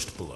First Blood.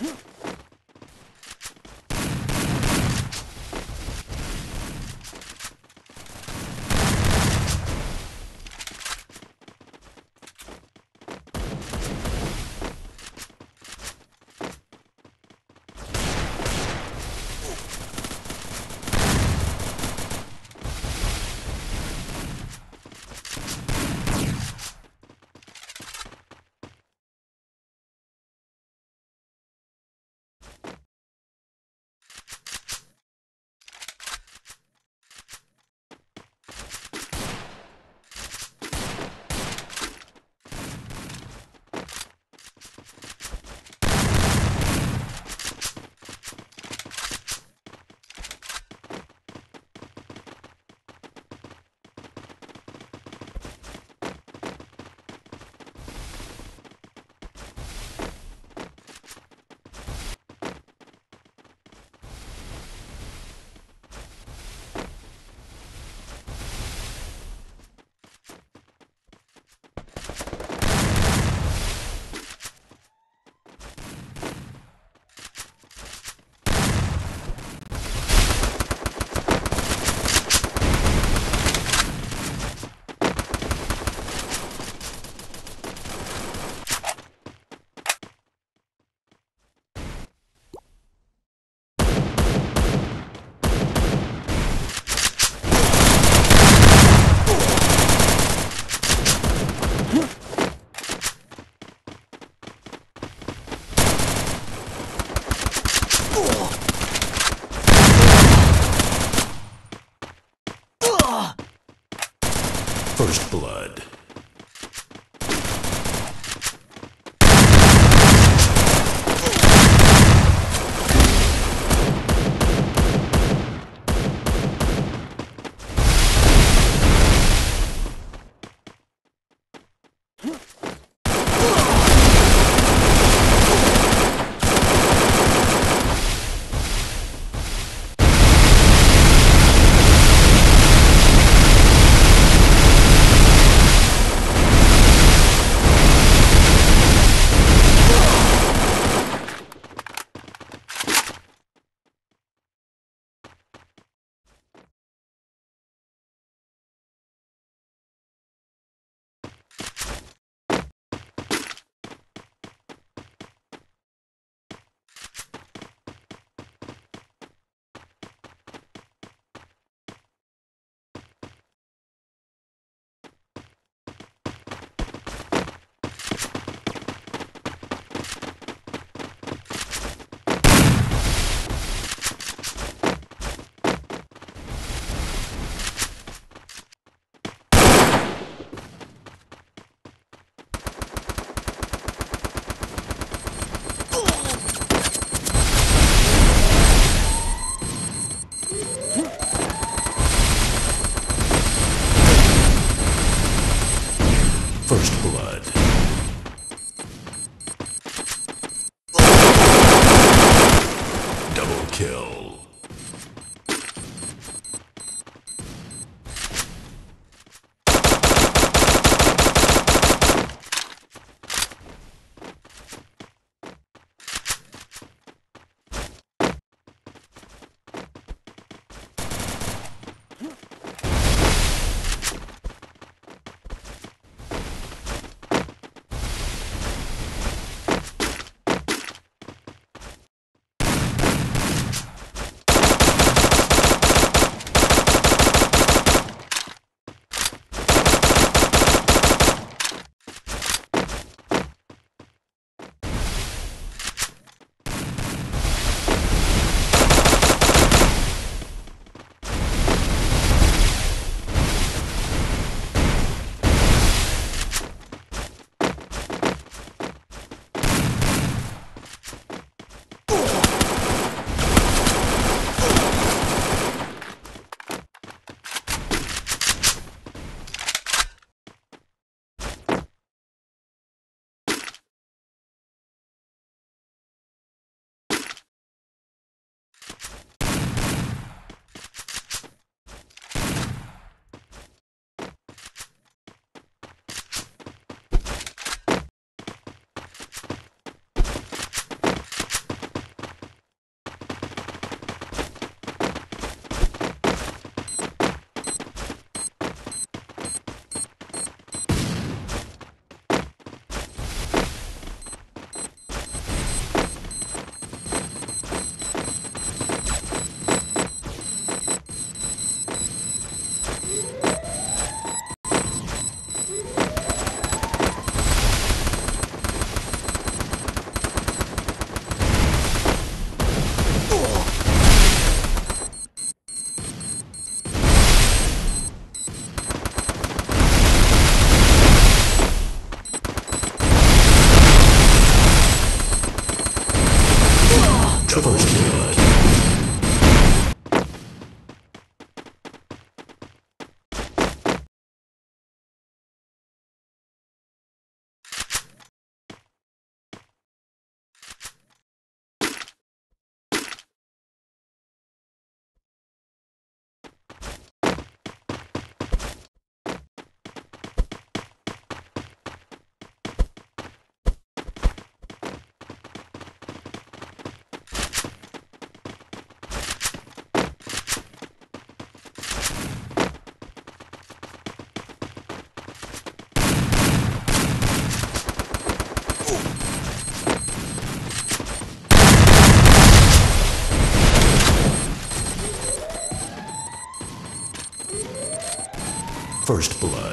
Huh? First blood. First blood.